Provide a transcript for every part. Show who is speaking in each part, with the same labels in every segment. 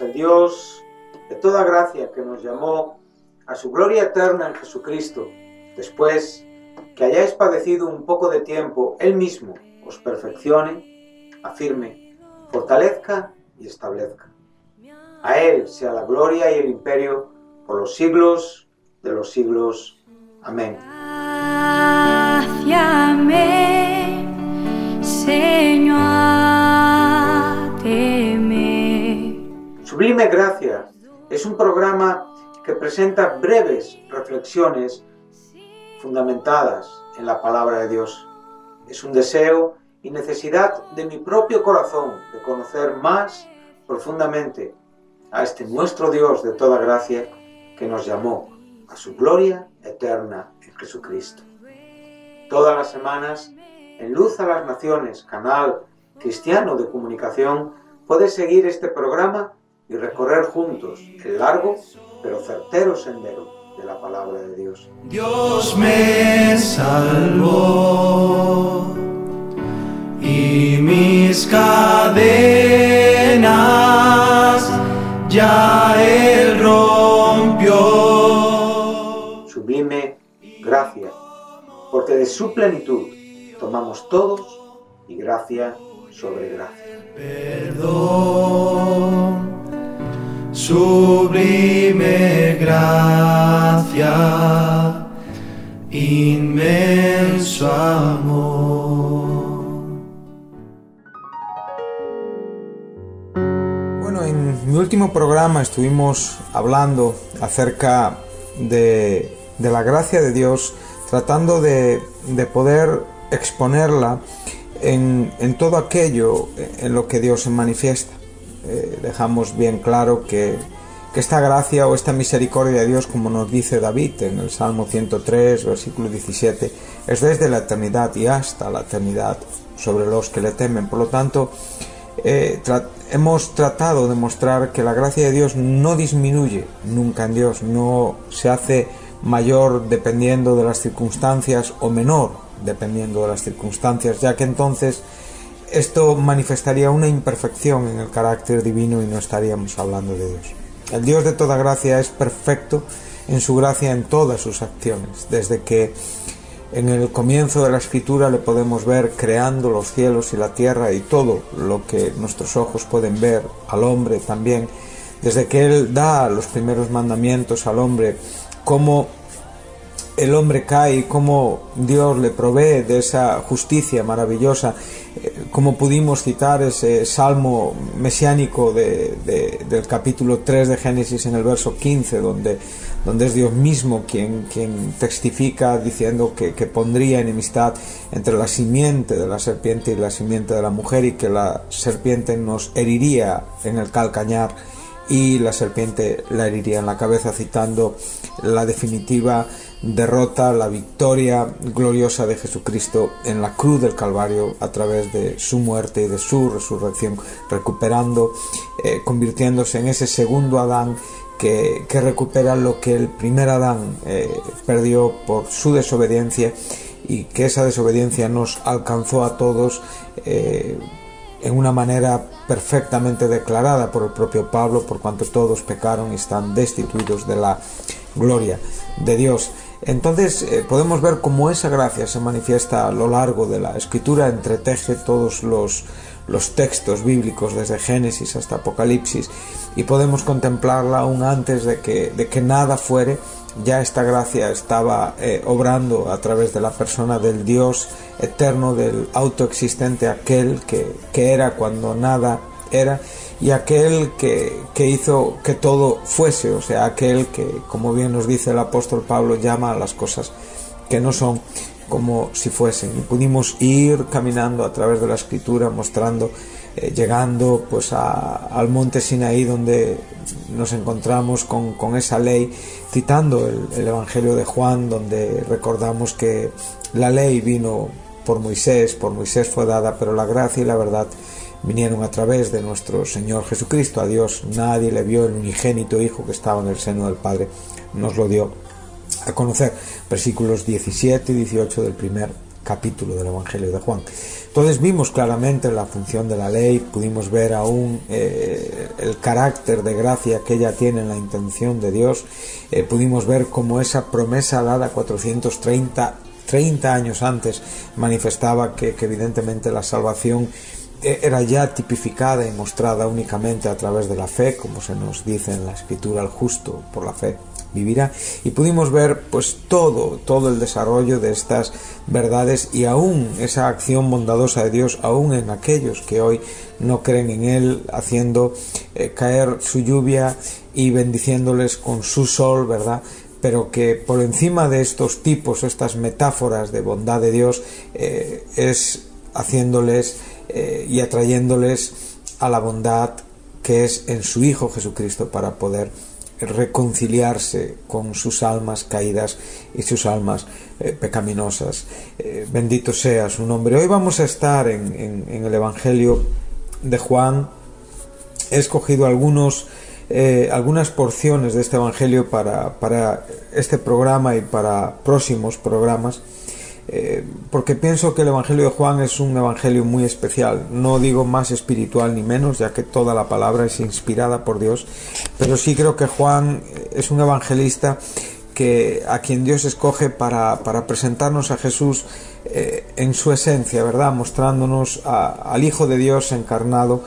Speaker 1: el Dios de toda gracia que nos llamó a su gloria eterna en Jesucristo, después que hayáis padecido un poco de tiempo, Él mismo os perfeccione, afirme, fortalezca y establezca. A Él sea la gloria y el imperio por los siglos de los siglos. Amén.
Speaker 2: Gracia me
Speaker 1: Sublime Gracia es un programa que presenta breves reflexiones fundamentadas en la palabra de Dios. Es un deseo y necesidad de mi propio corazón de conocer más profundamente a este nuestro Dios de toda gracia que nos llamó a su gloria eterna en Jesucristo. Todas las semanas, en Luz a las Naciones, canal cristiano de comunicación, puedes seguir este programa y recorrer juntos el largo pero certero sendero de la palabra de Dios.
Speaker 3: Dios me salvó y mis cadenas ya él rompió.
Speaker 1: Sublime gracia, porque de su plenitud tomamos todos y gracia sobre gracia.
Speaker 3: Perdón, sublime gracia, inmenso amor.
Speaker 4: Bueno, en mi último programa estuvimos hablando acerca de, de la gracia de Dios, tratando de, de poder exponerla en, en, todo aquello en lo que Dios se manifiesta. Eh, dejamos bien claro que, que, esta gracia o esta misericordia de Dios, como nos dice David en el Salmo 103, versículo 17, es desde la eternidad y hasta la eternidad sobre los que le temen. Por lo tanto, eh, hemos tratado de mostrar que la gracia de Dios no disminuye nunca en Dios, no se hace mayor dependiendo de las circunstancias o menor dependiendo de las circunstancias, ya que entonces esto manifestaría una imperfección en el carácter divino y no estaríamos hablando de Dios. El Dios de toda gracia es perfecto en su gracia en todas sus acciones, desde que en el comienzo de la escritura le podemos ver creando los cielos y la tierra y todo lo que nuestros ojos pueden ver, al hombre también, desde que Él da los primeros mandamientos al hombre, cómo el hombre cae y cómo Dios le provee de esa justicia maravillosa, como pudimos citar ese salmo mesiánico de, de, del capítulo 3 de Génesis en el verso 15, donde, donde es Dios mismo quien, quien testifica diciendo que, que, pondría enemistad entre la simiente de la serpiente y la simiente de la mujer y que la serpiente nos heriría en el calcañar y la serpiente la heriría en la cabeza, citando la definitiva derrota, la victoria gloriosa de Jesucristo en la cruz del Calvario a través de su muerte y de su resurrección, recuperando, eh, convirtiéndose en ese segundo Adán que, que, recupera lo que el primer Adán eh, perdió por su desobediencia y que esa desobediencia nos alcanzó a todos eh, en una manera perfectamente declarada por el propio Pablo, por cuanto todos pecaron y están destituidos de la gloria de Dios. Entonces eh, podemos ver cómo esa gracia se manifiesta a lo largo de la escritura, entreteje todos los, los textos bíblicos desde Génesis hasta Apocalipsis y podemos contemplarla aún antes de que, de que nada fuere, ya esta gracia estaba eh, obrando a través de la persona del Dios eterno, del autoexistente, aquel que, que era cuando nada era y aquel que, que, hizo que todo fuese, o sea, aquel que, como bien nos dice el apóstol Pablo, llama a las cosas que no son como si fuesen. Y pudimos ir caminando a través de la escritura, mostrando, eh, llegando pues a, al monte Sinaí donde nos encontramos con, con esa ley, citando el, el Evangelio de Juan, donde recordamos que la ley vino por Moisés, por Moisés fue dada, pero la gracia y la verdad vinieron a través de nuestro Señor Jesucristo. A Dios nadie le vio el unigénito Hijo que estaba en el seno del Padre, nos lo dio a conocer. Versículos 17 y 18 del primer capítulo del Evangelio de Juan. Entonces vimos claramente la función de la ley, pudimos ver aún eh, el carácter de gracia que ella tiene en la intención de Dios, eh, pudimos ver cómo esa promesa dada 430 30 años antes manifestaba que, evidentemente la salvación era ya tipificada y mostrada únicamente a través de la fe, como se nos dice en la escritura, el justo por la fe vivirá. Y pudimos ver pues todo todo el desarrollo de estas verdades y aún esa acción bondadosa de Dios aún en aquellos que hoy no creen en él haciendo eh, caer su lluvia y bendiciéndoles con su sol verdad pero que por encima de estos tipos estas metáforas de bondad de Dios eh, es haciéndoles eh, y atrayéndoles a la bondad que es en su Hijo Jesucristo para poder reconciliarse con sus almas caídas y sus almas eh, pecaminosas. Eh, bendito sea su nombre. Hoy vamos a estar en, el Evangelio de Juan. He escogido algunos, algunas porciones de este Evangelio para, para este programa y para próximos programas. Eh, porque pienso que el Evangelio de Juan es un Evangelio muy especial. No digo más espiritual ni menos, ya que toda la palabra es inspirada por Dios, pero sí creo que Juan es un evangelista que a quien Dios escoge para, presentarnos a Jesús eh, en su esencia, ¿verdad? Mostrándonos al Hijo de Dios encarnado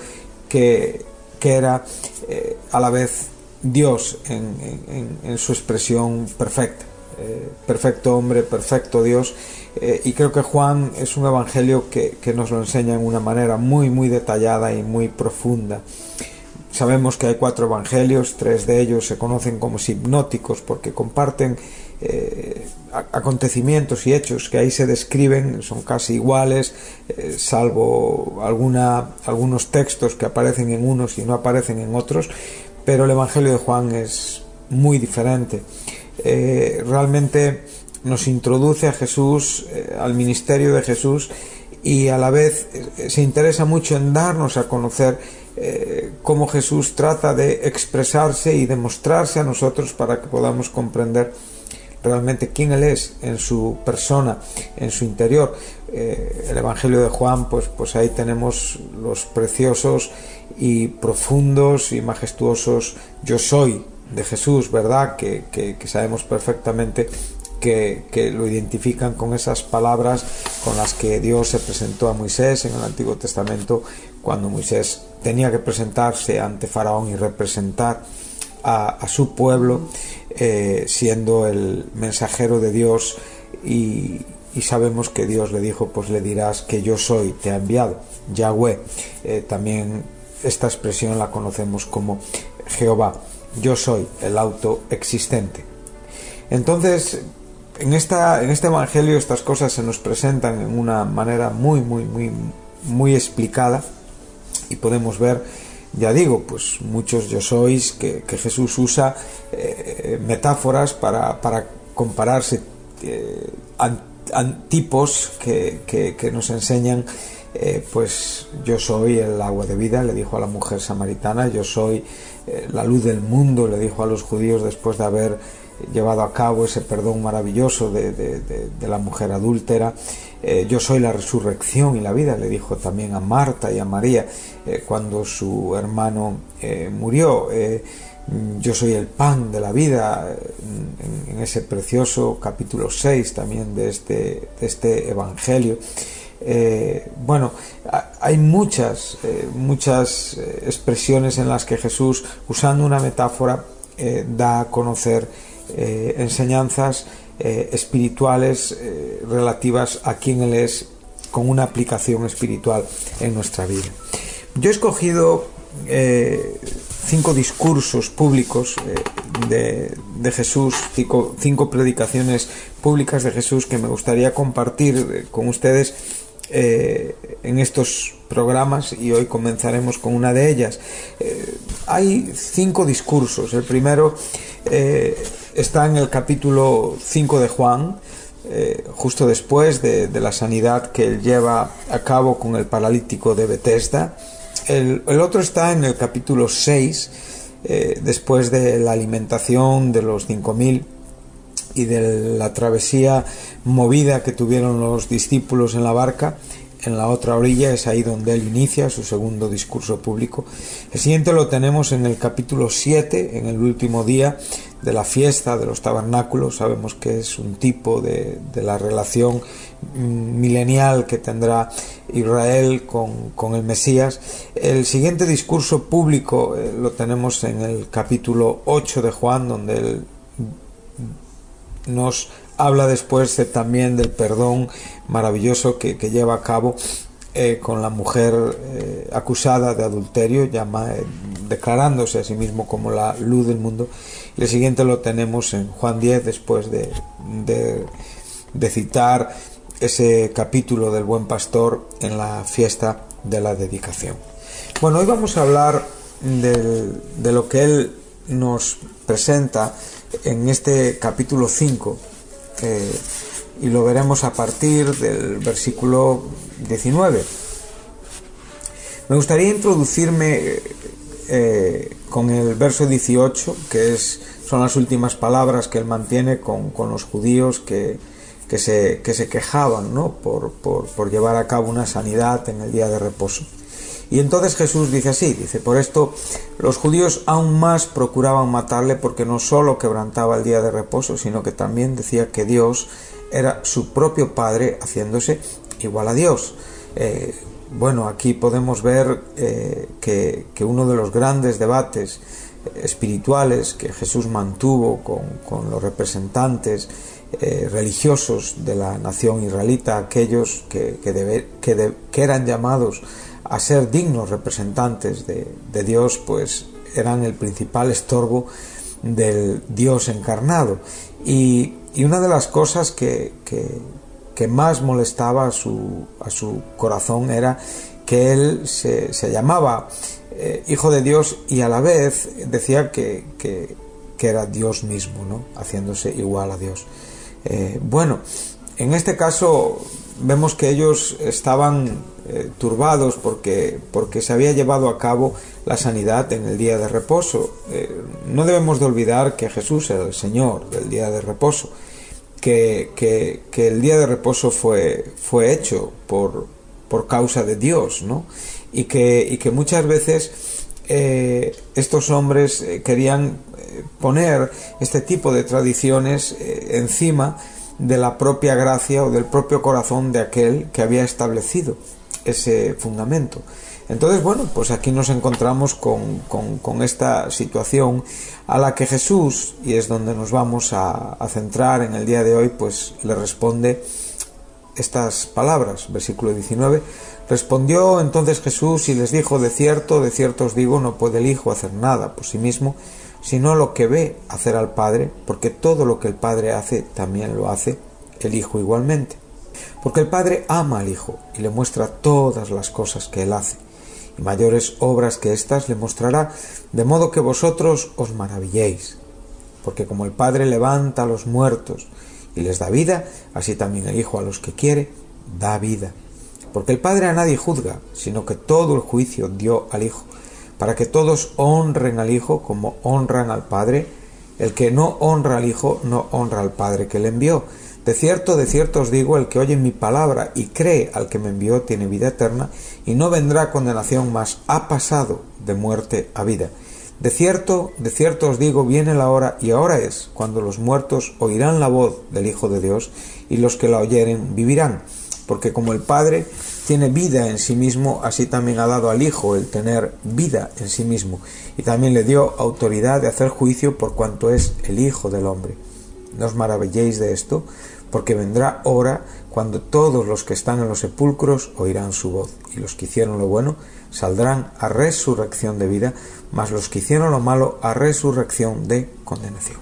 Speaker 4: que, era eh, a la vez Dios en su expresión perfecta. Eh, perfecto hombre, perfecto Dios. Eh, y creo que Juan es un evangelio que, nos lo enseña en una manera muy, muy detallada y muy profunda. Sabemos que hay cuatro evangelios, tres de ellos se conocen como hipnóticos porque comparten eh, acontecimientos y hechos que ahí se describen, son casi iguales, salvo alguna, algunos textos que aparecen en unos y no aparecen en otros, pero el Evangelio de Juan es muy diferente. Eh, realmente nos introduce a Jesús, eh, al ministerio de Jesús, y a la vez eh, se interesa mucho en darnos a conocer cómo Jesús trata de expresarse y demostrarse a nosotros para que podamos comprender realmente quién Él es en su persona, en su interior. El Evangelio de Juan, pues, pues ahí tenemos los preciosos y profundos y majestuosos yo soy de Jesús, ¿verdad? Que, que, sabemos perfectamente que, que, lo identifican con esas palabras con las que Dios se presentó a Moisés en el Antiguo Testamento cuando Moisés tenía que presentarse ante Faraón y representar a, su pueblo eh, siendo el mensajero de Dios y, y, sabemos que Dios le dijo pues le dirás que yo soy, te ha enviado, Yahweh. Eh, también esta expresión la conocemos como Jehová, yo soy el autoexistente. Entonces, en, esta, en este Evangelio estas cosas se nos presentan en una manera muy, muy, muy, muy explicada y podemos ver, ya digo, pues muchos yo sois que, que Jesús usa eh, metáforas para, para compararse eh, que, que, nos enseñan eh, pues yo soy el agua de vida, le dijo a la mujer samaritana, yo soy la luz del mundo, le dijo a los judíos después de haber llevado a cabo ese perdón maravilloso de, la mujer adúltera. Eh, yo soy la resurrección y la vida, le dijo también a Marta y a María eh, cuando su hermano eh, murió. yo soy el pan de la vida, en, en, ese precioso capítulo 6 también de este, de este Evangelio. Bueno, hay muchas, muchas expresiones en las que Jesús, usando una metáfora, da a conocer eh, enseñanzas eh, espirituales eh, relativas a quién Él es con una aplicación espiritual en nuestra vida. Yo he escogido eh, cinco discursos públicos de, Jesús, cinco, predicaciones públicas de Jesús que me gustaría compartir con ustedes eh, en estos programas y hoy comenzaremos con una de ellas. Eh, hay cinco discursos. El primero eh, está en el capítulo 5 de Juan, justo después de, la sanidad que él lleva a cabo con el paralítico de Bethesda. El, el otro está en el capítulo 6, eh, después de la alimentación de los 5.000 y de la travesía movida que tuvieron los discípulos en la barca en la otra orilla es ahí donde él inicia su segundo discurso público. El siguiente lo tenemos en el capítulo 7, en el último día de la fiesta de los tabernáculos. Sabemos que es un tipo de, de la relación milenial que tendrá Israel con, con, el Mesías. El siguiente discurso público eh, lo tenemos en el capítulo 8 de Juan, donde él nos habla después de, también del perdón maravilloso que, lleva a cabo eh, con la mujer eh, acusada de adulterio, llama, eh, declarándose a sí mismo como la luz del mundo. Y el siguiente lo tenemos en Juan 10, después de, de, citar ese capítulo del buen pastor en la fiesta de la dedicación. Bueno, hoy vamos a hablar de, de lo que él nos presenta en este capítulo 5 eh, y lo veremos a partir del versículo 19. Me gustaría introducirme eh, con el verso 18, que es, son las últimas palabras que él mantiene con, con los judíos que, que, se, que se quejaban ¿no? por, por, por llevar a cabo una sanidad en el día de reposo. Y entonces Jesús dice así, dice, por esto los judíos aún más procuraban matarle porque no solo quebrantaba el día de reposo, sino que también decía que Dios era su propio Padre haciéndose igual a Dios. Eh, bueno, aquí podemos ver eh, que, uno de los grandes debates espirituales que Jesús mantuvo con, los representantes eh, religiosos de la nación israelita, aquellos que eran llamados a ser dignos representantes de, Dios, pues eran el principal estorbo del Dios encarnado. Y, y una de las cosas que, que, que más molestaba a su, a su, corazón era que él se, se llamaba eh, hijo de Dios y a la vez decía que, que, que era Dios mismo, ¿no? haciéndose igual a Dios. Eh, bueno, en este caso vemos que ellos estaban eh, turbados porque, porque se había llevado a cabo la sanidad en el día de reposo. Eh, no debemos de olvidar que Jesús era el Señor del día de reposo, que, que, que el día de reposo fue, fue hecho por, por causa de Dios, ¿no? Y que, y que muchas veces eh, estos hombres querían poner este tipo de tradiciones encima de la propia gracia o del propio corazón de aquel que había establecido ese fundamento. Entonces, bueno, pues aquí nos encontramos con, con, esta situación a la que Jesús, y es donde nos vamos a, a, centrar en el día de hoy, pues le responde estas palabras, versículo 19. Respondió entonces Jesús y les dijo, de cierto, de cierto os digo, no puede el Hijo hacer nada por sí mismo, sino lo que ve hacer al Padre, porque todo lo que el Padre hace, también lo hace el Hijo igualmente. Porque el Padre ama al Hijo y le muestra todas las cosas que Él hace, y mayores obras que éstas le mostrará, de modo que vosotros os maravilléis. Porque como el Padre levanta a los muertos y les da vida, así también el Hijo a los que quiere, da vida. Porque el Padre a nadie juzga, sino que todo el juicio dio al Hijo, para que todos honren al Hijo como honran al Padre. El que no honra al Hijo no honra al Padre que le envió. De cierto, de cierto os digo, el que oye mi palabra y cree al que me envió tiene vida eterna y no vendrá condenación, mas ha pasado de muerte a vida. De cierto, de cierto os digo, viene la hora y ahora es cuando los muertos oirán la voz del Hijo de Dios y los que la oyeren vivirán. Porque como el Padre tiene vida en sí mismo, así también ha dado al Hijo el tener vida en sí mismo y también le dio autoridad de hacer juicio por cuanto es el Hijo del hombre. No os maravilléis de esto, porque vendrá hora cuando todos los que están en los sepulcros oirán su voz, y los que hicieron lo bueno saldrán a resurrección de vida, mas los que hicieron lo malo a resurrección de condenación.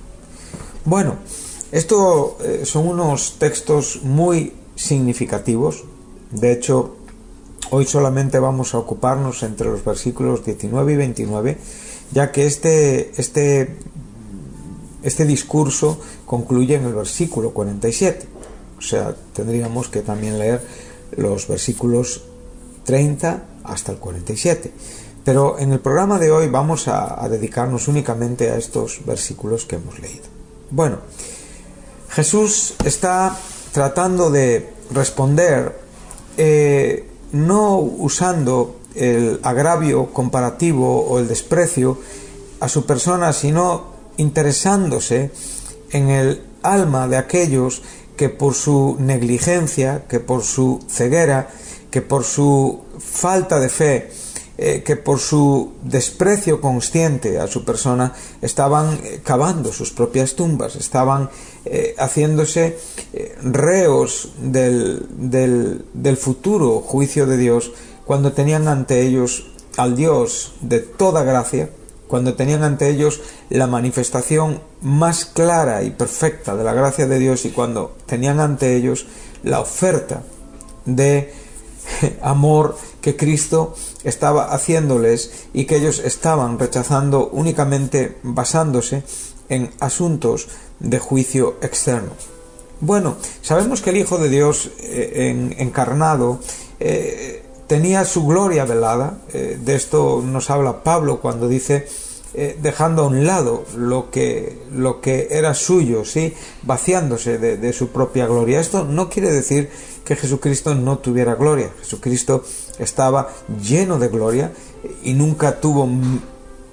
Speaker 4: Bueno, estos eh, son unos textos muy significativos, de hecho, hoy solamente vamos a ocuparnos entre los versículos 19 y 29, ya que este, este este discurso concluye en el versículo 47. O sea, tendríamos que también leer los versículos 30 hasta el 47. Pero en el programa de hoy vamos a, dedicarnos únicamente a estos versículos que hemos leído. Bueno, Jesús está tratando de responder eh, no usando el agravio comparativo o el desprecio a su persona, sino interesándose en el alma de aquellos que por su negligencia, que por su ceguera, que por su falta de fe, eh, que por su desprecio consciente a su persona estaban eh, cavando sus propias tumbas, estaban eh, haciéndose reos del, del futuro juicio de Dios cuando tenían ante ellos al Dios de toda gracia, cuando tenían ante ellos la manifestación más clara y perfecta de la gracia de Dios y cuando tenían ante ellos la oferta de amor que Cristo estaba haciéndoles y que ellos estaban rechazando únicamente basándose en asuntos de juicio externo. Bueno, sabemos que el Hijo de Dios eh, en, encarnado eh, tenía su gloria velada, eh, de esto nos habla Pablo cuando dice eh, dejando a un lado lo que, lo que era suyo, ¿sí? vaciándose de, de, su propia gloria. Esto no quiere decir que Jesucristo no tuviera gloria. Jesucristo estaba lleno de gloria y nunca tuvo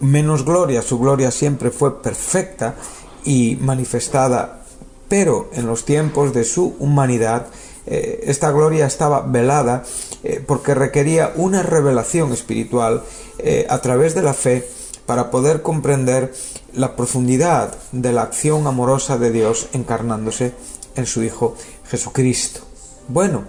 Speaker 4: menos gloria. Su gloria siempre fue perfecta y manifestada, pero en los tiempos de su humanidad, eh, esta gloria estaba velada eh, porque requería una revelación espiritual eh, a través de la fe para poder comprender la profundidad de la acción amorosa de Dios encarnándose en su Hijo Jesucristo. Bueno,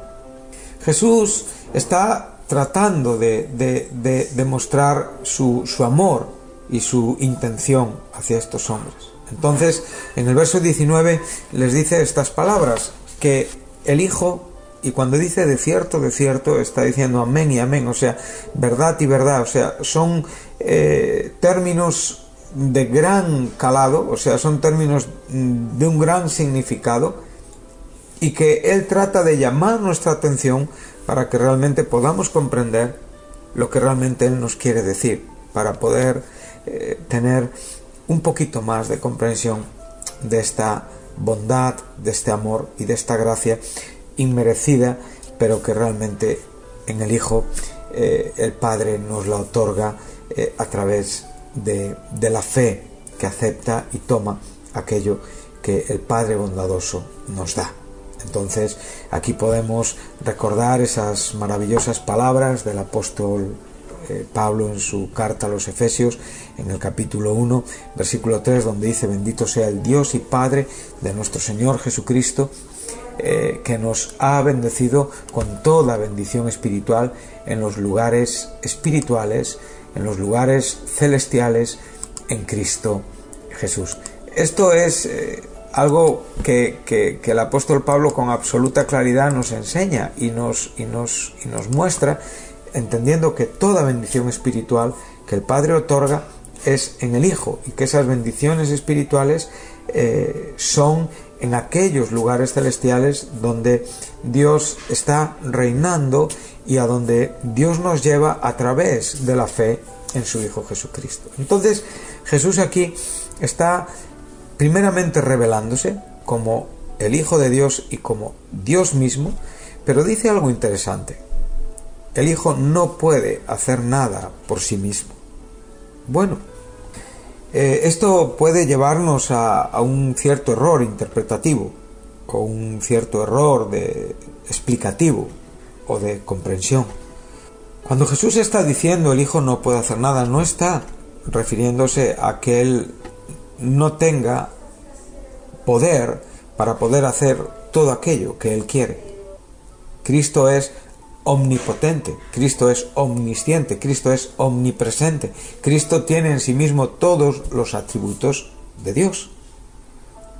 Speaker 4: Jesús está tratando de, de, de demostrar su, su amor y su intención hacia estos hombres. Entonces, en el verso 19 les dice estas palabras, que el Hijo, y cuando dice de cierto, de cierto, está diciendo amén y amén, o sea, verdad y verdad, o sea, son eh, términos de gran calado, o sea, son términos de un gran significado, y que Él trata de llamar nuestra atención para que realmente podamos comprender lo que realmente Él nos quiere decir, para poder eh, tener un poquito más de comprensión de esta bondad, de este amor y de esta gracia inmerecida, pero que realmente en el Hijo eh, el Padre nos la otorga eh, a través de, de la fe que acepta y toma aquello que el Padre bondadoso nos da. Entonces aquí podemos recordar esas maravillosas palabras del apóstol eh, Pablo en su carta a los Efesios en el capítulo 1 versículo 3 donde dice bendito sea el Dios y Padre de nuestro Señor Jesucristo eh, que nos ha bendecido con toda bendición espiritual en los lugares espirituales, en los lugares celestiales en Cristo Jesús. Esto es eh, algo que, que, el apóstol Pablo con absoluta claridad nos enseña y nos, y nos, y nos muestra, entendiendo que toda bendición espiritual que el Padre otorga es en el Hijo y que esas bendiciones espirituales eh, son en aquellos lugares celestiales donde Dios está reinando y a donde Dios nos lleva a través de la fe en su Hijo Jesucristo. Entonces Jesús aquí está primeramente revelándose como el Hijo de Dios y como Dios mismo, pero dice algo interesante. El Hijo no puede hacer nada por sí mismo. Bueno, eh, esto puede llevarnos a, a, un cierto error interpretativo o un cierto error de explicativo o de comprensión. Cuando Jesús está diciendo el Hijo no puede hacer nada, no está refiriéndose a que Él no tenga poder para poder hacer todo aquello que Él quiere. Cristo es omnipotente, Cristo es omnisciente, Cristo es omnipresente, Cristo tiene en sí mismo todos los atributos de Dios.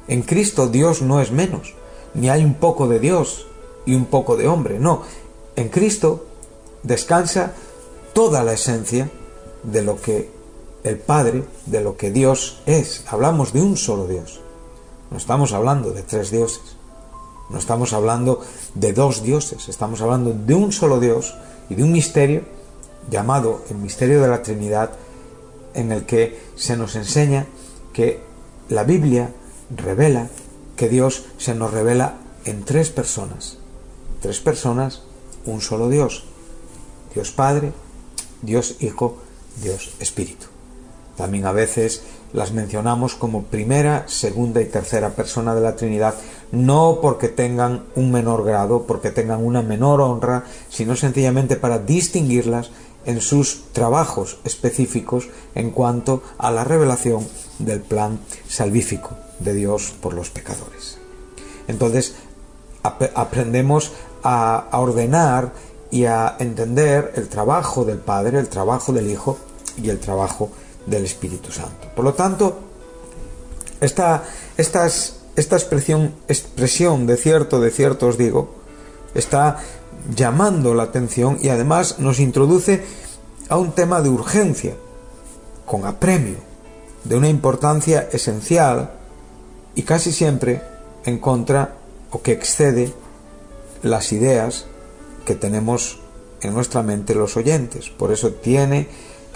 Speaker 4: En Cristo Dios no es menos, ni hay un poco de Dios y un poco de hombre, no, en Cristo descansa toda la esencia de lo que el Padre, de lo que Dios es. Hablamos de un solo Dios. No estamos hablando de tres dioses. No estamos hablando de dos dioses, estamos hablando de un solo Dios y de un misterio llamado el misterio de la Trinidad en el que se nos enseña que la Biblia revela que Dios se nos revela en tres personas. Tres personas, un solo Dios. Dios Padre, Dios Hijo, Dios Espíritu. También a veces las mencionamos como primera, segunda y tercera persona de la Trinidad, no porque tengan un menor grado, porque tengan una menor honra, sino sencillamente para distinguirlas en sus trabajos específicos en cuanto a la revelación del plan salvífico de Dios por los pecadores. Entonces, ap aprendemos a, a ordenar y a entender el trabajo del Padre, el trabajo del Hijo y el trabajo del Espíritu Santo. Por lo tanto, esta, esta expresión, expresión de cierto, de cierto os digo, está llamando la atención y además nos introduce a un tema de urgencia, con apremio, de una importancia esencial y casi siempre en contra o que excede las ideas que tenemos en nuestra mente los oyentes. Por eso tiene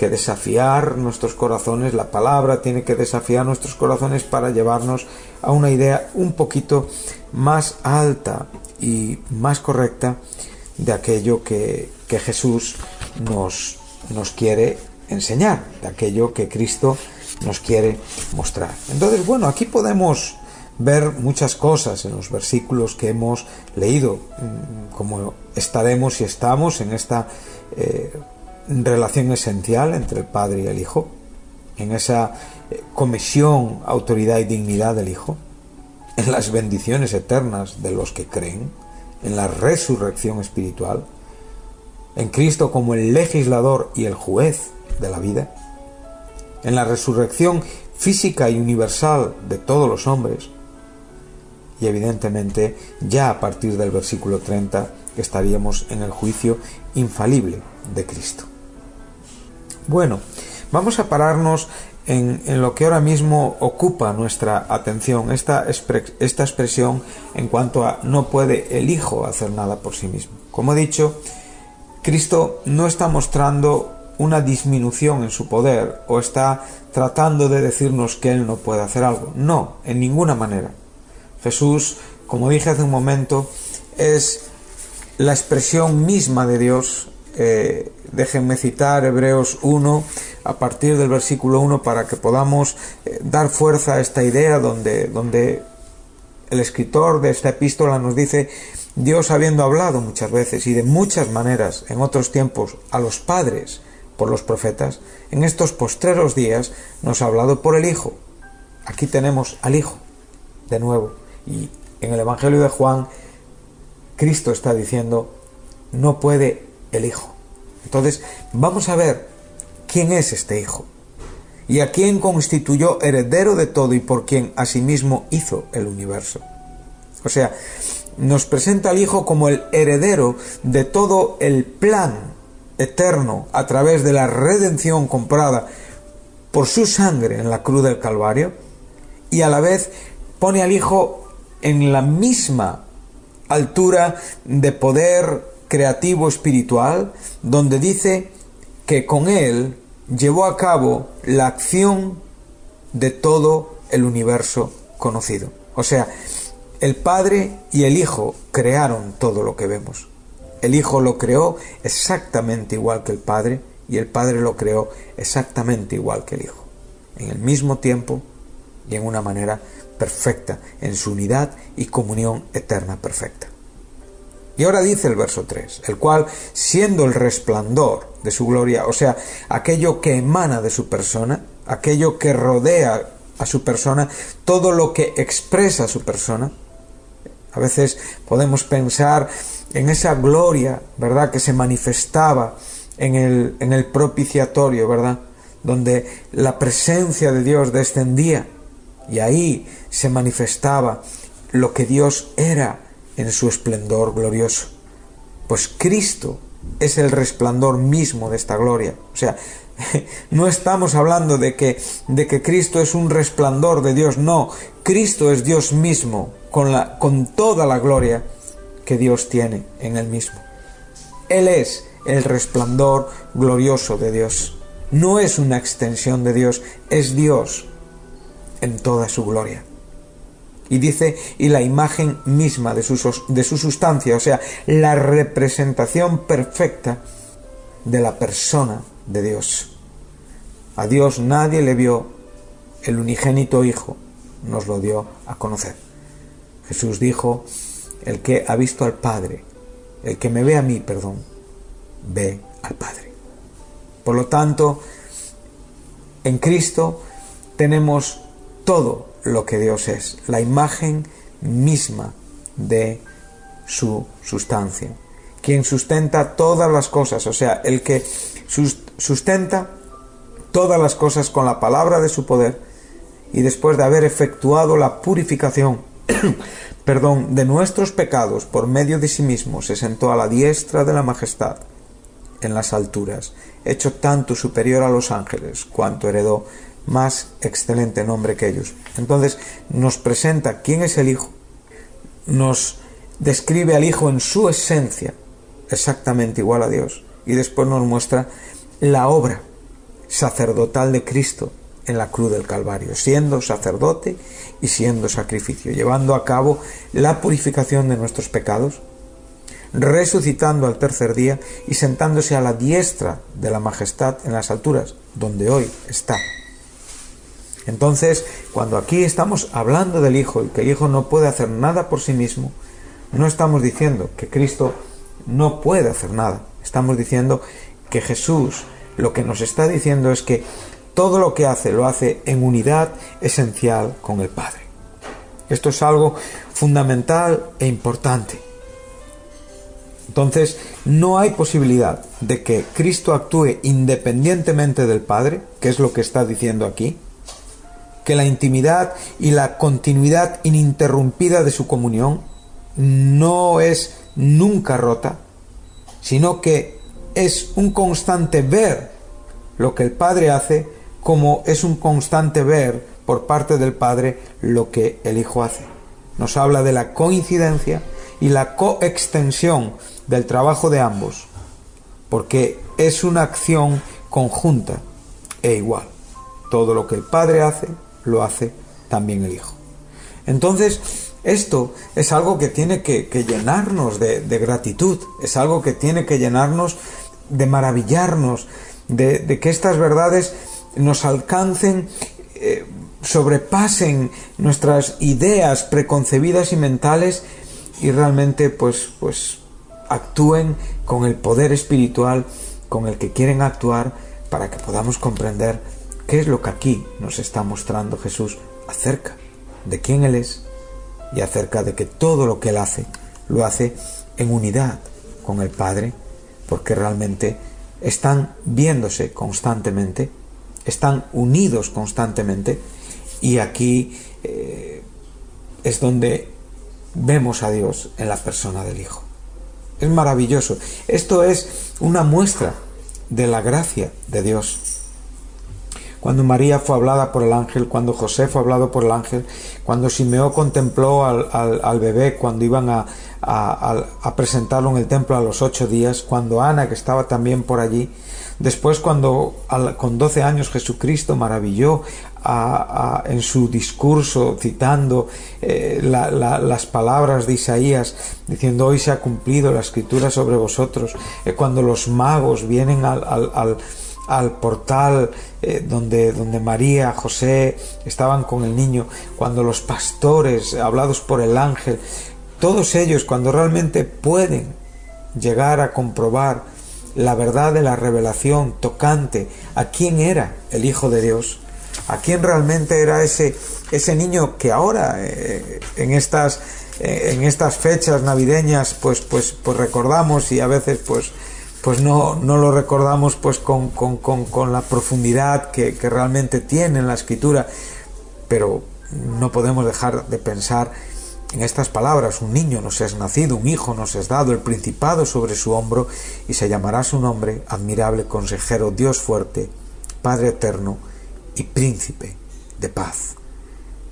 Speaker 4: que desafiar nuestros corazones, la palabra tiene que desafiar nuestros corazones para llevarnos a una idea un poquito más alta y más correcta de aquello que, que Jesús nos, nos quiere enseñar, de aquello que Cristo nos quiere mostrar. Entonces, bueno, aquí podemos ver muchas cosas en los versículos que hemos leído, mm, como estaremos y estamos en esta eh, relación esencial entre el Padre y el Hijo, en esa eh, comisión, autoridad y dignidad del Hijo, en las bendiciones eternas de los que creen, en la resurrección espiritual, en Cristo como el legislador y el juez de la vida, en la resurrección física y universal de todos los hombres, y evidentemente ya a partir del versículo 30 estaríamos en el juicio infalible de Cristo. Bueno, vamos a pararnos en, lo que ahora mismo ocupa nuestra atención, esta, esta expresión en cuanto a no puede el Hijo hacer nada por sí mismo. Como he dicho, Cristo no está mostrando una disminución en su poder o está tratando de decirnos que Él no puede hacer algo. No, en ninguna manera. Jesús, como dije hace un momento, es la expresión misma de Dios. Eh, déjenme citar Hebreos 1 a partir del versículo 1 para que podamos eh, dar fuerza a esta idea donde, donde el escritor de esta epístola nos dice, Dios habiendo hablado muchas veces y de muchas maneras en otros tiempos a los padres por los profetas, en estos postreros días nos ha hablado por el Hijo. Aquí tenemos al Hijo, de nuevo. Y en el Evangelio de Juan, Cristo está diciendo, no puede el Hijo. Entonces, vamos a ver quién es este Hijo y a quién constituyó heredero de todo y por quien asimismo hizo el universo. O sea, nos presenta al Hijo como el heredero de todo el plan eterno a través de la redención comprada por su sangre en la cruz del Calvario y a la vez pone al Hijo en la misma altura de poder creativo espiritual, donde dice que con él llevó a cabo la acción de todo el universo conocido. O sea, el Padre y el Hijo crearon todo lo que vemos. El Hijo lo creó exactamente igual que el Padre y el Padre lo creó exactamente igual que el Hijo. En el mismo tiempo y en una manera perfecta, en su unidad y comunión eterna perfecta. Y ahora dice el verso 3, el cual, siendo el resplandor de su gloria, o sea, aquello que emana de su persona, aquello que rodea a su persona, todo lo que expresa su persona, a veces podemos pensar en esa gloria, ¿verdad?, que se manifestaba en el, en el propiciatorio, ¿verdad?, donde la presencia de Dios descendía y ahí se manifestaba lo que Dios era en su esplendor glorioso. Pues Cristo es el resplandor mismo de esta gloria. O sea, no estamos hablando de que, de que Cristo es un resplandor de Dios, no, Cristo es Dios mismo con, la, con toda la gloria que Dios tiene en él mismo. Él es el resplandor glorioso de Dios. No es una extensión de Dios, es Dios en toda su gloria. Y dice, y la imagen misma de su, de su sustancia, o sea, la representación perfecta de la persona de Dios. A Dios nadie le vio, el unigénito Hijo nos lo dio a conocer. Jesús dijo, el que ha visto al Padre, el que me ve a mí, perdón, ve al Padre. Por lo tanto, en Cristo tenemos todo lo que Dios es, la imagen misma de su sustancia. Quien sustenta todas las cosas, o sea, el que sustenta todas las cosas con la palabra de su poder y después de haber efectuado la purificación, perdón, de nuestros pecados por medio de sí mismo, se sentó a la diestra de la majestad en las alturas, hecho tanto superior a los ángeles cuanto heredó más excelente nombre que ellos. Entonces nos presenta quién es el Hijo, nos describe al Hijo en su esencia, exactamente igual a Dios, y después nos muestra la obra sacerdotal de Cristo en la cruz del Calvario, siendo sacerdote y siendo sacrificio, llevando a cabo la purificación de nuestros pecados, resucitando al tercer día y sentándose a la diestra de la majestad en las alturas, donde hoy está. Entonces, cuando aquí estamos hablando del Hijo y que el Hijo no puede hacer nada por sí mismo, no estamos diciendo que Cristo no puede hacer nada. Estamos diciendo que Jesús lo que nos está diciendo es que todo lo que hace lo hace en unidad esencial con el Padre. Esto es algo fundamental e importante. Entonces, no hay posibilidad de que Cristo actúe independientemente del Padre, que es lo que está diciendo aquí, que la intimidad y la continuidad ininterrumpida de su comunión no es nunca rota, sino que es un constante ver lo que el Padre hace como es un constante ver por parte del Padre lo que el Hijo hace. Nos habla de la coincidencia y la coextensión del trabajo de ambos, porque es una acción conjunta e igual. Todo lo que el Padre hace, lo hace también el Hijo. Entonces, esto es algo que tiene que, llenarnos de, gratitud, es algo que tiene que llenarnos de maravillarnos, de, que estas verdades nos alcancen, eh, sobrepasen nuestras ideas preconcebidas y mentales y realmente pues, pues actúen con el poder espiritual con el que quieren actuar para que podamos comprender qué es lo que aquí nos está mostrando Jesús acerca de quién Él es y acerca de que todo lo que Él hace lo hace en unidad con el Padre, porque realmente están viéndose constantemente, están unidos constantemente y aquí eh, es donde vemos a Dios en la persona del Hijo. Es maravilloso. Esto es una muestra de la gracia de Dios. Cuando María fue hablada por el ángel, cuando José fue hablado por el ángel, cuando Simeón contempló al, bebé cuando iban a, a, presentarlo en el templo a los ocho días, cuando Ana, que estaba también por allí, después cuando con doce años Jesucristo maravilló en su discurso citando eh, las palabras de Isaías, diciendo hoy se ha cumplido la escritura sobre vosotros, eh, cuando los magos vienen al portal eh, donde, donde María, José estaban con el niño, cuando los pastores, hablados por el ángel, todos ellos cuando realmente pueden llegar a comprobar la verdad de la revelación tocante a quién era el Hijo de Dios, a quién realmente era ese, ese niño que ahora eh, en estas eh, en estas fechas navideñas pues pues pues recordamos y a veces pues pues no, no lo recordamos pues con, con, con, con la profundidad que, que realmente tiene en la escritura pero no podemos dejar de pensar en estas palabras, un niño nos es nacido, un hijo nos es dado, el principado sobre su hombro, y se llamará su nombre, admirable consejero, Dios fuerte, Padre eterno y príncipe de paz.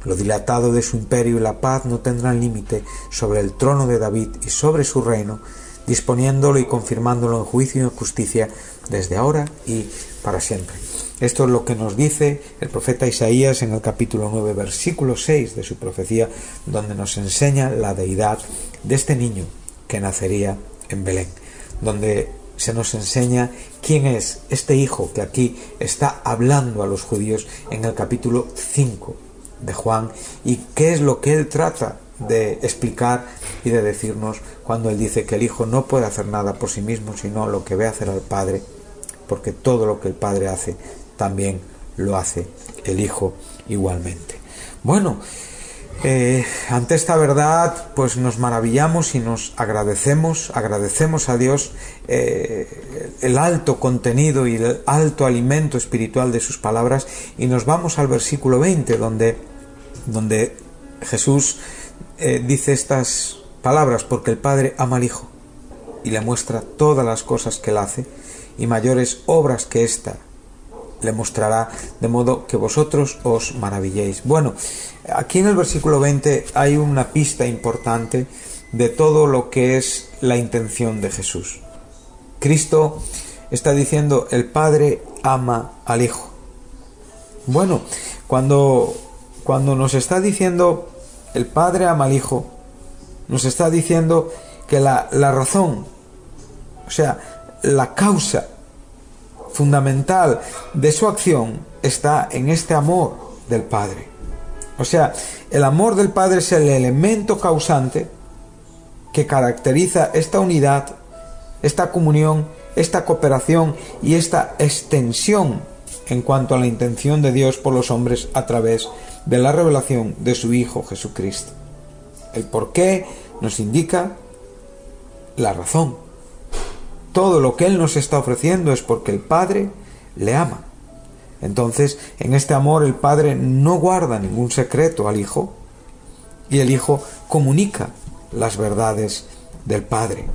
Speaker 4: Lo dilatado de su imperio y la paz no tendrán límite sobre el trono de David y sobre su reino, disponiéndolo y confirmándolo en juicio y en justicia desde ahora y para siempre. Esto es lo que nos dice el profeta Isaías en el capítulo 9, versículo 6 de su profecía, donde nos enseña la deidad de este niño que nacería en Belén, donde se nos enseña quién es este hijo que aquí está hablando a los judíos en el capítulo 5 de Juan y qué es lo que él trata de explicar y de decirnos cuando él dice que el hijo no puede hacer nada por sí mismo sino lo que ve hacer al padre porque todo lo que el padre hace también lo hace el hijo igualmente. Bueno eh, ante esta verdad, pues nos maravillamos y nos agradecemos, agradecemos a Dios eh, el alto contenido y el alto alimento espiritual de sus palabras y nos vamos al versículo 20 donde, donde Jesús eh, dice estas palabras porque el Padre ama al Hijo y le muestra todas las cosas que él hace y mayores obras que ésta le mostrará, de modo que vosotros os maravilléis. Bueno, aquí en el versículo 20 hay una pista importante de todo lo que es la intención de Jesús. Cristo está diciendo, el Padre ama al Hijo. Bueno, cuando, cuando nos está diciendo, el Padre ama al Hijo, nos está diciendo que la, la razón, o sea, la causa fundamental de su acción está en este amor del Padre. O sea, el amor del Padre es el elemento causante que caracteriza esta unidad, esta comunión, esta cooperación y esta extensión en cuanto a la intención de Dios por los hombres a través de la revelación de su Hijo Jesucristo. El por qué nos indica la razón, todo lo que Él nos está ofreciendo es porque el Padre le ama. Entonces, en este amor el Padre no guarda ningún secreto al Hijo y el Hijo comunica las verdades del Padre.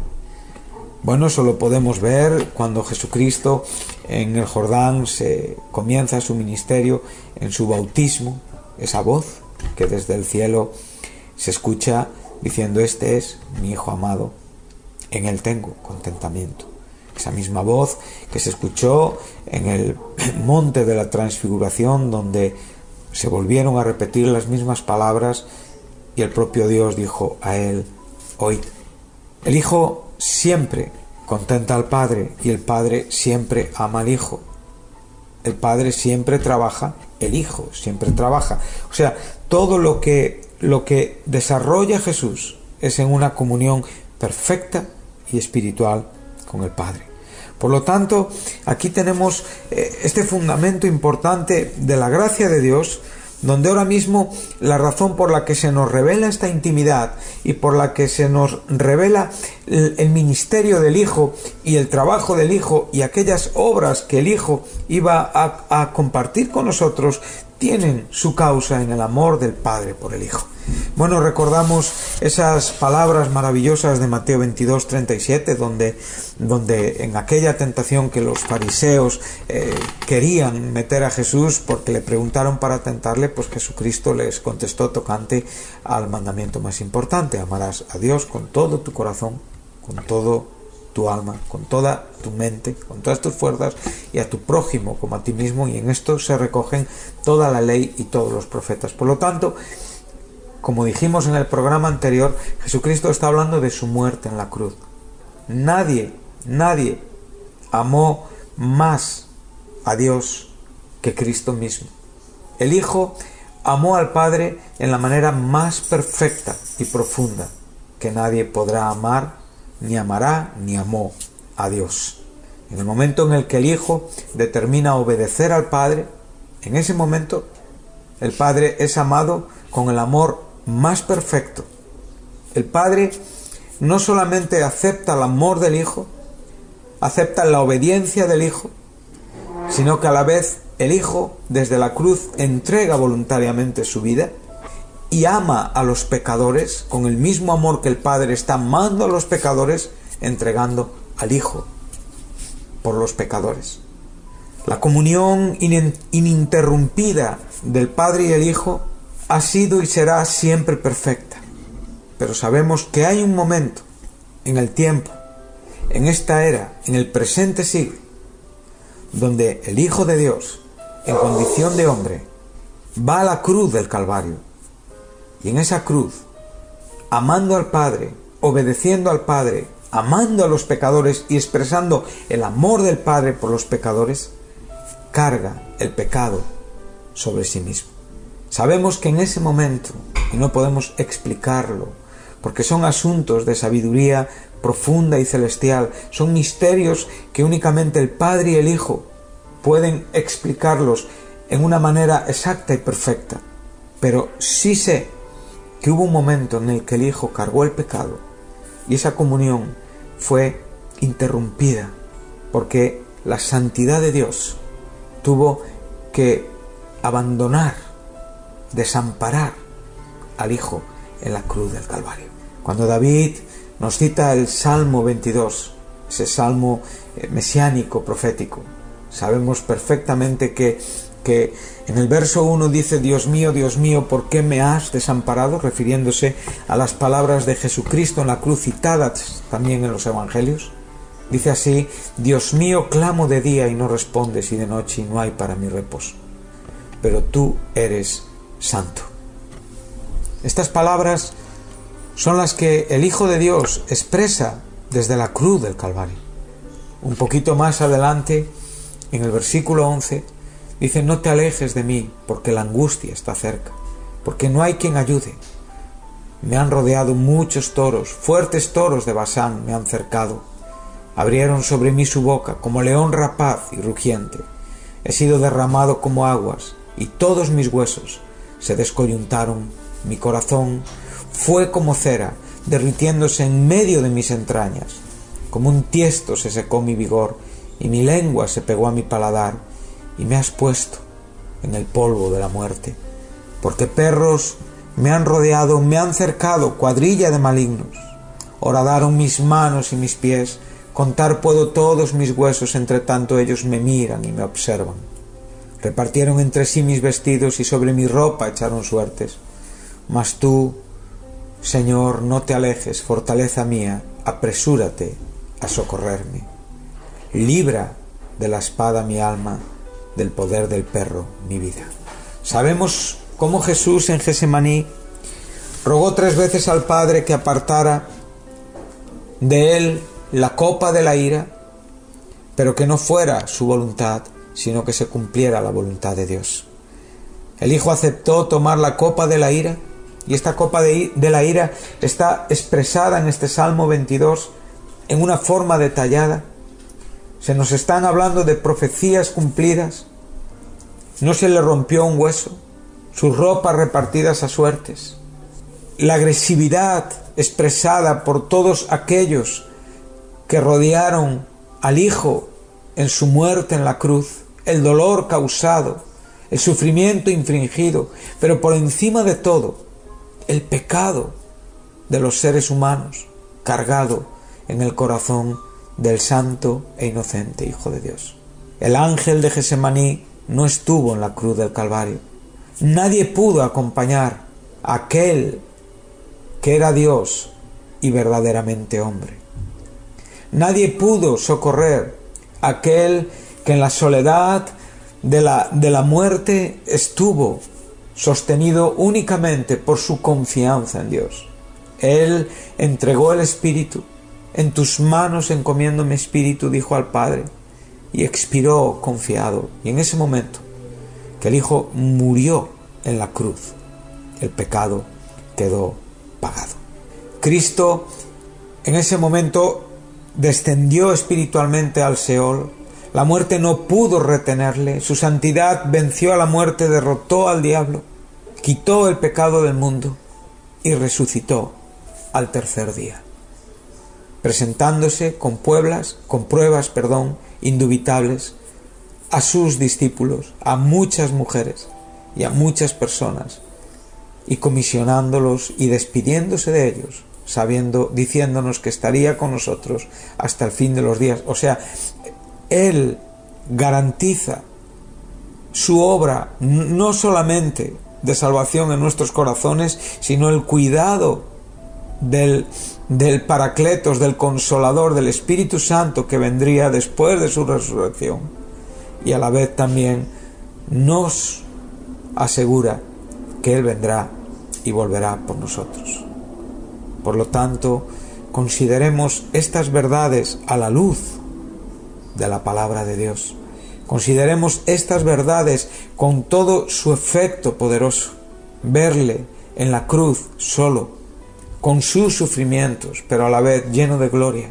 Speaker 4: Bueno, eso lo podemos ver cuando Jesucristo en el Jordán se comienza su ministerio en su bautismo, esa voz que desde el cielo se escucha diciendo, este es mi Hijo amado, en él tengo contentamiento. Esa misma voz que se escuchó en el monte de la transfiguración donde se volvieron a repetir las mismas palabras y el propio Dios dijo a él, oíd. El Hijo siempre contenta al Padre y el Padre siempre ama al Hijo. El Padre siempre trabaja, el Hijo siempre trabaja. O sea, todo lo que, lo que desarrolla Jesús es en una comunión perfecta y espiritual con el Padre. Por lo tanto, aquí tenemos eh, este fundamento importante de la gracia de Dios, donde ahora mismo la razón por la que se nos revela esta intimidad y por la que se nos revela el, ministerio del Hijo y el trabajo del Hijo y aquellas obras que el Hijo iba a, compartir con nosotros tienen su causa en el amor del Padre por el Hijo. Bueno, recordamos esas palabras maravillosas de Mateo 22, 37, donde, donde en aquella tentación que los fariseos eh, querían meter a Jesús porque le preguntaron para tentarle, pues Jesucristo les contestó tocante al mandamiento más importante, amarás a Dios con todo tu corazón, con todo tu alma, con toda tu mente, con todas tus fuerzas y a tu prójimo como a ti mismo y en esto se recogen toda la ley y todos los profetas. Por lo tanto, como dijimos en el programa anterior, Jesucristo está hablando de su muerte en la cruz. Nadie, nadie amó más a Dios que Cristo mismo. El Hijo amó al Padre en la manera más perfecta y profunda que nadie podrá amar, ni amará, ni amó a Dios. En el momento en el que el Hijo determina obedecer al Padre, en ese momento el Padre es amado con el amor más perfecto. El Padre no solamente acepta el amor del Hijo, acepta la obediencia del Hijo, sino que a la vez el Hijo desde la cruz entrega voluntariamente su vida y ama a los pecadores con el mismo amor que el Padre está amando a los pecadores, entregando al Hijo por los pecadores. La comunión ininterrumpida del Padre y el Hijo ha sido y será siempre perfecta. Pero sabemos que hay un momento en el tiempo, en esta era, en el presente siglo, donde el Hijo de Dios, en condición de hombre, va a la cruz del Calvario. Y en esa cruz, amando al Padre, obedeciendo al Padre, amando a los pecadores y expresando el amor del Padre por los pecadores, carga el pecado sobre sí mismo. Sabemos que en ese momento, y no podemos explicarlo, porque son asuntos de sabiduría profunda y celestial, son misterios que únicamente el Padre y el Hijo pueden explicarlos en una manera exacta y perfecta. Pero sí sé que hubo un momento en el que el Hijo cargó el pecado y esa comunión fue interrumpida porque la santidad de Dios tuvo que abandonar, desamparar al Hijo en la cruz del Calvario. Cuando David nos cita el Salmo 22, ese salmo eh, mesiánico, profético, sabemos perfectamente que, que en el verso 1 dice, Dios mío, Dios mío, ¿por qué me has desamparado? refiriéndose a las palabras de Jesucristo en la cruz citadas también en los Evangelios. Dice así, Dios mío, clamo de día y no respondes y de noche y no hay para mi reposo. Pero tú eres santo. Estas palabras son las que el Hijo de Dios expresa desde la cruz del Calvario. Un poquito más adelante, en el versículo 11, dice, no te alejes de mí, porque la angustia está cerca, porque no hay quien ayude. Me han rodeado muchos toros, fuertes toros de Basán me han cercado. Abrieron sobre mí su boca como león rapaz y rugiente. He sido derramado como aguas, y todos mis huesos se descoyuntaron. Mi corazón fue como cera, derritiéndose en medio de mis entrañas. Como un tiesto se secó mi vigor, y mi lengua se pegó a mi paladar, y me has puesto en el polvo de la muerte. Porque perros me han rodeado, me han cercado, cuadrilla de malignos. Horadaron mis manos y mis pies, contar puedo todos mis huesos, entre tanto ellos me miran y me observan. Repartieron entre sí mis vestidos y sobre mi ropa echaron suertes. Mas tú, Señor, no te alejes, fortaleza mía, apresúrate a socorrerme. Libra de la espada mi alma, del poder del perro mi vida. Sabemos cómo Jesús en Gesemaní rogó tres veces al Padre que apartara de él la copa de la ira, pero que no fuera su voluntad, sino que se cumpliera la voluntad de Dios. El Hijo aceptó tomar la copa de la ira, y esta copa de, de la ira está expresada en este Salmo 22 en una forma detallada. Se nos están hablando de profecías cumplidas. No se le rompió un hueso, sus ropas repartidas a suertes. La agresividad expresada por todos aquellos que rodearon al Hijo en su muerte en la cruz, el dolor causado, el sufrimiento infringido, pero por encima de todo, el pecado de los seres humanos cargado en el corazón del santo e inocente Hijo de Dios. El ángel de Gesemaní no estuvo en la cruz del Calvario. Nadie pudo acompañar a aquel que era Dios y verdaderamente hombre. Nadie pudo socorrer a aquel que en la soledad de la, de la muerte estuvo sostenido únicamente por su confianza en Dios. Él entregó el Espíritu. En tus manos encomiendo mi Espíritu, dijo al Padre, y expiró confiado. Y en ese momento que el Hijo murió en la cruz, el pecado quedó pagado. Cristo en ese momento descendió espiritualmente al Seol, la muerte no pudo retenerle, su santidad venció a la muerte, derrotó al diablo, quitó el pecado del mundo y resucitó al tercer día, presentándose con pueblas, con pruebas, perdón, indubitables a sus discípulos, a muchas mujeres y a muchas personas, y comisionándolos y despidiéndose de ellos, sabiendo, diciéndonos que estaría con nosotros hasta el fin de los días. O sea, él garantiza su obra no solamente de salvación en nuestros corazones, sino el cuidado del, del Paracletos, del Consolador, del Espíritu Santo que vendría después de su resurrección. Y a la vez también nos asegura que Él vendrá y volverá por nosotros. Por lo tanto, consideremos estas verdades a la luz de la palabra de Dios. Consideremos estas verdades con todo su efecto poderoso. Verle en la cruz solo, con sus sufrimientos, pero a la vez lleno de gloria.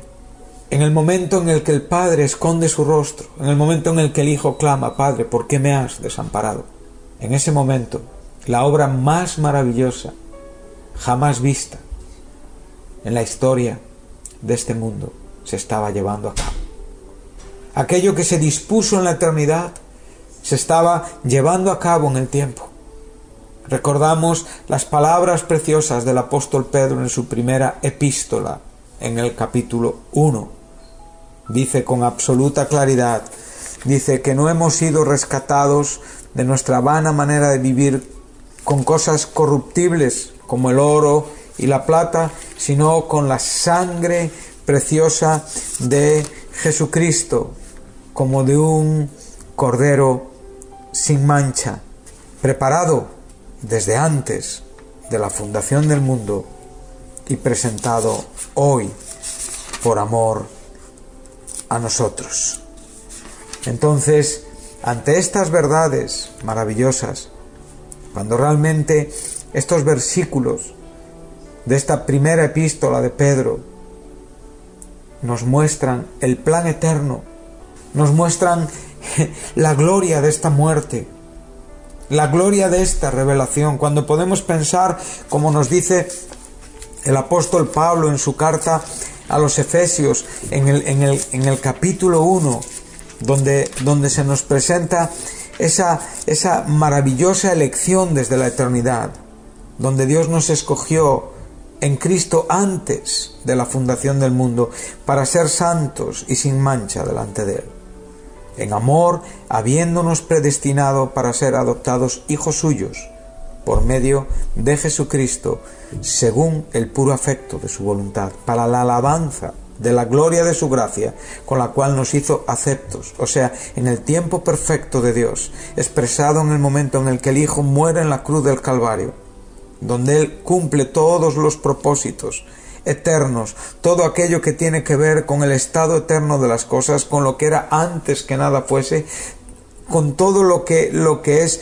Speaker 4: En el momento en el que el Padre esconde su rostro, en el momento en el que el Hijo clama, Padre, ¿por qué me has desamparado? En ese momento, la obra más maravillosa jamás vista en la historia de este mundo se estaba llevando a cabo. Aquello que se dispuso en la eternidad se estaba llevando a cabo en el tiempo. Recordamos las palabras preciosas del apóstol Pedro en su primera epístola, en el capítulo 1. Dice con absoluta claridad, dice que no hemos sido rescatados de nuestra vana manera de vivir con cosas corruptibles como el oro y la plata, sino con la sangre preciosa de Jesucristo, como de un cordero sin mancha, preparado desde antes de la fundación del mundo y presentado hoy por amor a nosotros. Entonces, ante estas verdades maravillosas, cuando realmente estos versículos de esta primera epístola de Pedro nos muestran el plan eterno, nos muestran la gloria de esta muerte, la gloria de esta revelación, cuando podemos pensar, como nos dice el apóstol Pablo en su carta a los Efesios, en el, en el, en el capítulo 1, donde, donde se nos presenta esa, esa maravillosa elección desde la eternidad, donde Dios nos escogió en Cristo antes de la fundación del mundo para ser santos y sin mancha delante de Él. En amor, habiéndonos predestinado para ser adoptados hijos suyos por medio de Jesucristo, según el puro afecto de su voluntad, para la alabanza de la gloria de su gracia, con la cual nos hizo aceptos, o sea, en el tiempo perfecto de Dios, expresado en el momento en el que el Hijo muere en la cruz del Calvario donde Él cumple todos los propósitos eternos, todo aquello que tiene que ver con el estado eterno de las cosas, con lo que era antes que nada fuese, con todo lo que, lo que es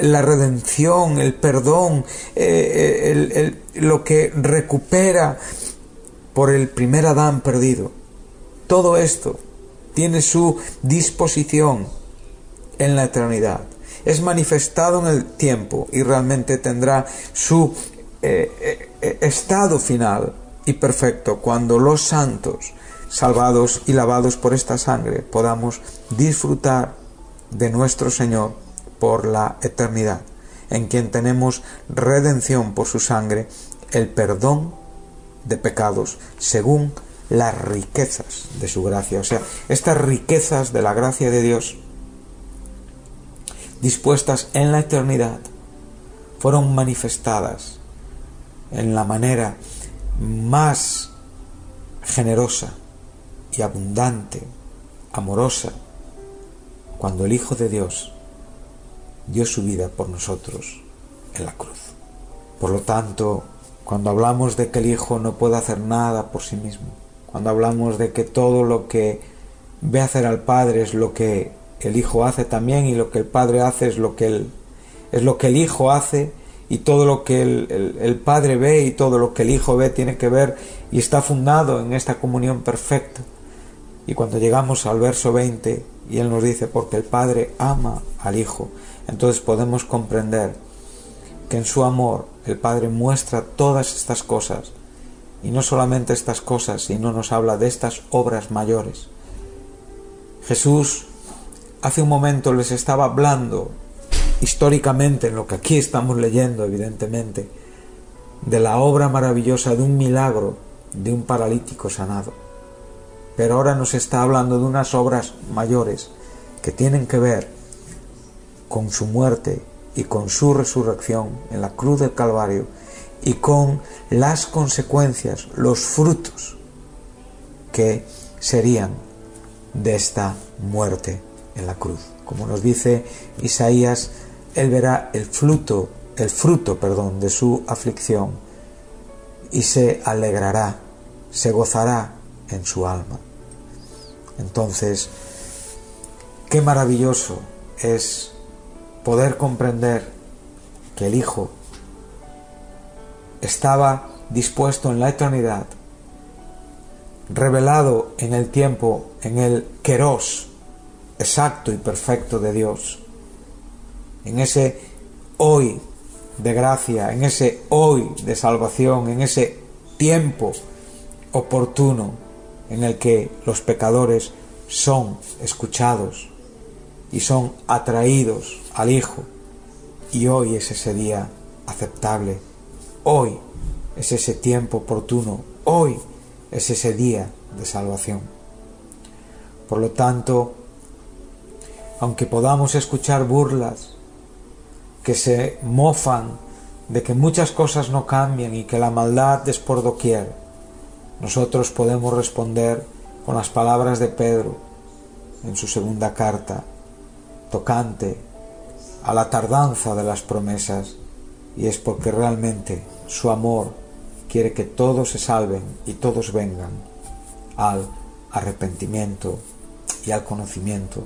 Speaker 4: la redención, el perdón, eh, lo que recupera por el primer Adán perdido. Todo esto tiene su disposición en la eternidad. Es manifestado en el tiempo y realmente tendrá su eh, eh, eh, estado final y perfecto cuando los santos, salvados y lavados por esta sangre, podamos disfrutar de nuestro Señor por la eternidad, en quien tenemos redención por su sangre, el perdón de pecados, según las riquezas de su gracia. O sea, estas riquezas de la gracia de Dios dispuestas en la eternidad, fueron manifestadas en la manera más generosa y abundante, amorosa, cuando el Hijo de Dios dio su vida por nosotros en la cruz. Por lo tanto, cuando hablamos de que el Hijo no puede hacer nada por sí mismo, cuando hablamos de que todo lo que ve hacer al Padre es lo que el Hijo hace también y lo que el Padre hace es lo que el, es lo que el Hijo hace y todo lo que el, el, Padre ve y todo lo que el Hijo ve tiene que ver y está fundado en esta comunión perfecta. Y cuando llegamos al verso 20 y Él nos dice, porque el Padre ama al Hijo, entonces podemos comprender que en su amor el Padre muestra todas estas cosas y no solamente estas cosas, sino nos habla de estas obras mayores. Jesús hace un momento les estaba hablando históricamente, en lo que aquí estamos leyendo, evidentemente, de la obra maravillosa de un milagro de un paralítico sanado. Pero ahora nos está hablando de unas obras mayores que tienen que ver con su muerte y con su resurrección en la cruz del Calvario y con las consecuencias, los frutos que serían de esta muerte en la cruz. Como nos dice Isaías, él verá el fruto, el fruto, perdón, de su aflicción y se alegrará, se gozará en su alma. Entonces, qué maravilloso es poder comprender que el Hijo estaba dispuesto en la eternidad, revelado en el tiempo, en el queros exacto y perfecto de Dios, en ese hoy de gracia, en ese hoy de salvación, en ese tiempo oportuno en el que los pecadores son escuchados y son atraídos al Hijo. Y hoy es ese día aceptable. Hoy es ese tiempo oportuno. Hoy es ese día de salvación. Por lo tanto, aunque podamos escuchar burlas que se mofan de que muchas cosas no cambian y que la maldad es por doquier, nosotros podemos responder con las palabras de Pedro en su segunda carta, tocante a la tardanza de las promesas, y es porque realmente su amor quiere que todos se salven y todos vengan al arrepentimiento y al conocimiento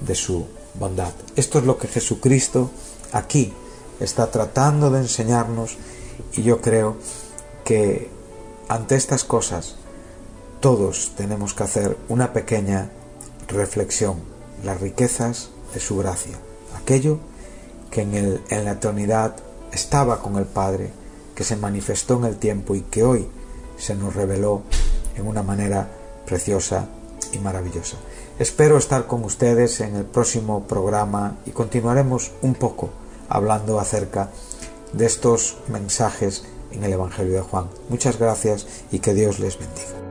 Speaker 4: de su bondad. Esto es lo que Jesucristo aquí está tratando de enseñarnos y yo creo que ante estas cosas todos tenemos que hacer una pequeña reflexión, las riquezas de su gracia, aquello que en, el, en la eternidad estaba con el Padre, que se manifestó en el tiempo y que hoy se nos reveló en una manera preciosa y maravillosa. Espero estar con ustedes en el próximo programa y continuaremos un poco hablando acerca de estos mensajes en el Evangelio de Juan. Muchas gracias y que Dios les bendiga.